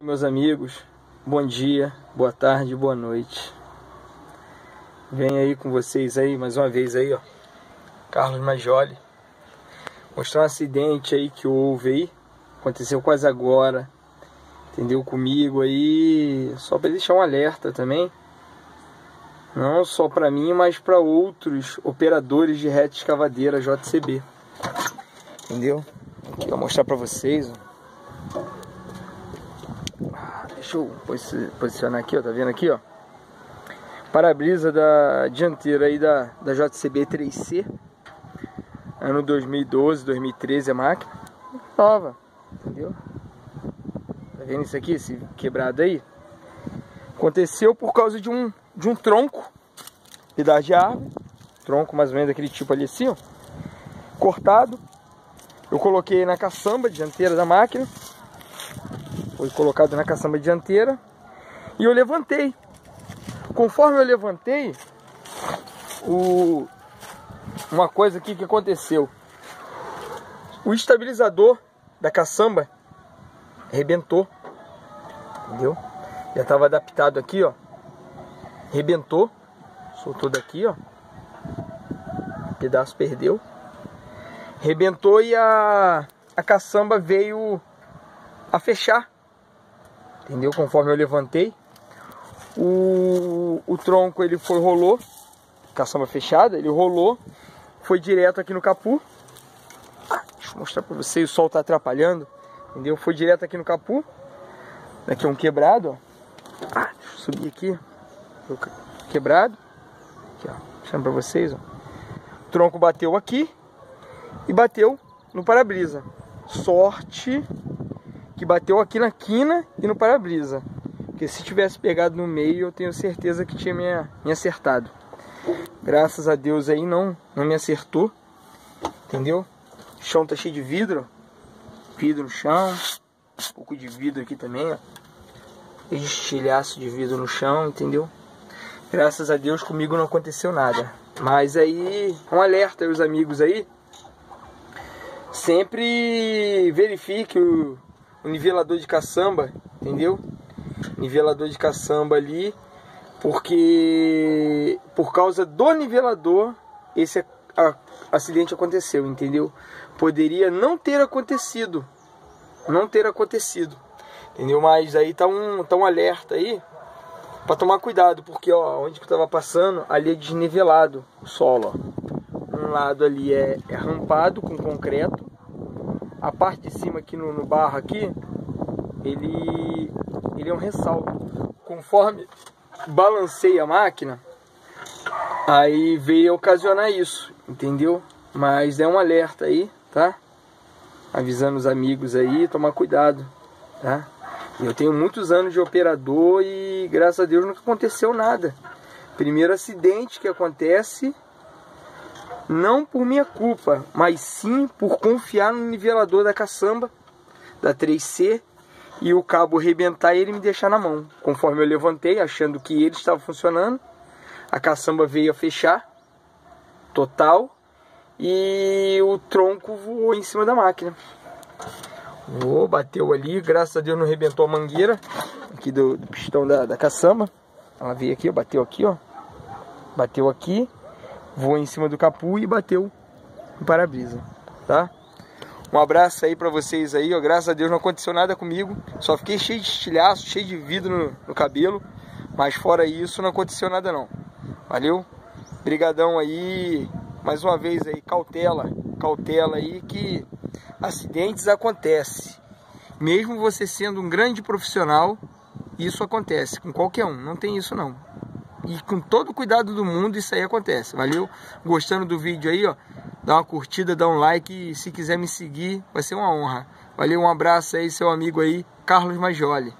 Meus amigos, bom dia, boa tarde, boa noite. Venho aí com vocês aí, mais uma vez aí, ó. Carlos Majoli. Mostrar um acidente aí que houve aí. Aconteceu quase agora. Entendeu? Comigo aí. Só para deixar um alerta também. Não só para mim, mas para outros operadores de reta escavadeira JCB. Entendeu? Aqui vou mostrar para vocês, ó. Deixa eu posicionar aqui, ó, tá vendo aqui, ó? Para-brisa da dianteira aí da, da JCB 3C. Ano 2012, 2013 a máquina. Nova, entendeu? Tá vendo isso aqui, esse quebrado aí? Aconteceu por causa de um, de um tronco, pedaço de árvore. Tronco mais ou menos daquele tipo ali assim, ó. Cortado. Eu coloquei na caçamba dianteira da máquina foi colocado na caçamba dianteira e eu levantei. Conforme eu levantei, o... uma coisa aqui que aconteceu. O estabilizador da caçamba arrebentou. Entendeu? Já estava adaptado aqui, ó. Rebentou. Soltou daqui, ó. Um pedaço perdeu. Rebentou e a, a caçamba veio a fechar entendeu? Conforme eu levantei, o, o tronco ele foi rolou, caçamba fechada, ele rolou, foi direto aqui no capu. Ah, deixa eu mostrar para vocês, o sol tá atrapalhando, entendeu? Foi direto aqui no capu. Daqui é um quebrado, ó. Ah, deixa eu subir aqui. Quebrado. Aqui, ó. Mostrando para vocês, ó. O tronco bateu aqui e bateu no para-brisa. Sorte que bateu aqui na quina e no para-brisa. Porque se tivesse pegado no meio, eu tenho certeza que tinha me, me acertado. Graças a Deus aí não, não me acertou. Entendeu? O chão tá cheio de vidro. Vidro no chão. Um pouco de vidro aqui também, ó. Estilhaço de vidro no chão, entendeu? Graças a Deus comigo não aconteceu nada. Mas aí, um alerta aí os amigos aí. Sempre verifique o, o nivelador de caçamba, entendeu? Nivelador de caçamba ali, porque por causa do nivelador esse acidente aconteceu, entendeu? Poderia não ter acontecido, não ter acontecido, entendeu? Mas aí tá um, tá um alerta aí para tomar cuidado, porque ó, onde que eu tava passando, ali é desnivelado o solo, ó. Um lado ali é, é rampado com concreto a parte de cima aqui no, no barro aqui, ele, ele é um ressalto. Conforme balancei a máquina, aí veio ocasionar isso, entendeu? Mas é um alerta aí, tá? Avisando os amigos aí, tomar cuidado, tá? Eu tenho muitos anos de operador e graças a Deus nunca aconteceu nada. Primeiro acidente que acontece não por minha culpa, mas sim por confiar no nivelador da caçamba da 3C e o cabo rebentar e ele me deixar na mão. Conforme eu levantei, achando que ele estava funcionando, a caçamba veio a fechar total e o tronco voou em cima da máquina. Voou, bateu ali, graças a Deus não rebentou a mangueira aqui do, do pistão da, da caçamba. Ela veio aqui, bateu aqui, ó. Bateu aqui voou em cima do capu e bateu no para-brisa, tá? Um abraço aí pra vocês aí, ó. Graças a Deus não aconteceu nada comigo. Só fiquei cheio de estilhaço, cheio de vidro no, no cabelo. Mas fora isso, não aconteceu nada não. Valeu? Brigadão aí. Mais uma vez aí, cautela. Cautela aí que acidentes acontecem. Mesmo você sendo um grande profissional, isso acontece com qualquer um. Não tem isso não. E com todo o cuidado do mundo isso aí acontece. Valeu? Gostando do vídeo aí, ó. Dá uma curtida, dá um like e se quiser me seguir, vai ser uma honra. Valeu, um abraço aí, seu amigo aí, Carlos Majoli.